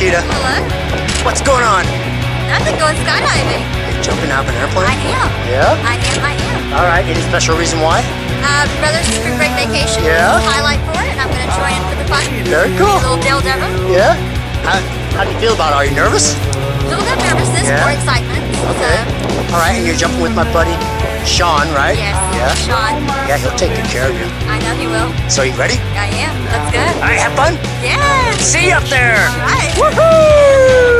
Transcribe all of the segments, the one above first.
Cheetah. Hello? What's going on? Nothing, going skydiving. You're jumping out of an airplane? I am. Yeah? I am, I am. All right, any special reason why? Uh, Brothers Spring Break Vacation yeah. highlight for it, and I'm going to join in for the fun. Very cool. Little Dale Dever. Yeah? How, how do you feel about it? Are you nervous? A little bit nervousness, yeah. more excitement. Okay. So. All right, and you're jumping with my buddy Sean, right? Yes. Yeah. Sean. Yeah, he'll take good care of you. I know he will. So you ready? I am. Let's go. Have fun. Yes. See you up there. All right. Woohoo!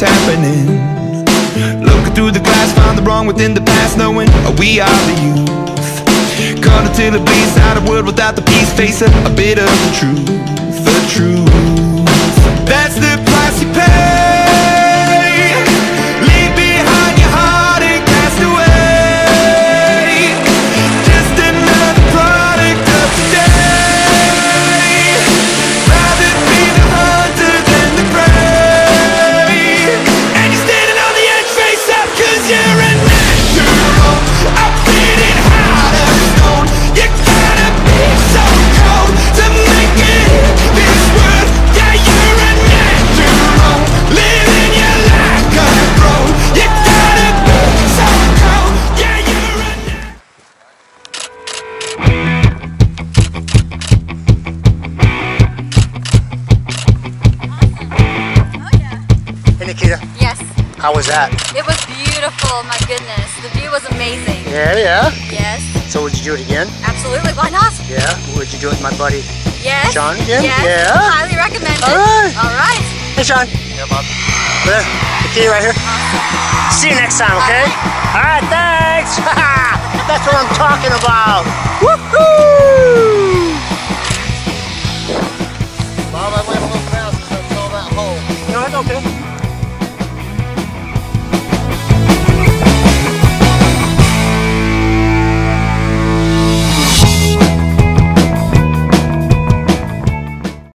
happening? Looking through the glass, find the wrong within the past, knowing we are the youth. Caught until it bleeds out of world without the peace, facing a bit of the truth, the truth. How was that? It was beautiful. My goodness. The view was amazing. Yeah, yeah. Yes. So would you do it again? Absolutely. Why not? Yeah. Would you do it with my buddy? Yes. Sean again? Yes. Yeah. Highly recommended. All right. All right. Hey, Sean. Yeah, Bob. There. Nikita right here. See you next time, okay? All right, thanks. That's what I'm talking about. Woohoo!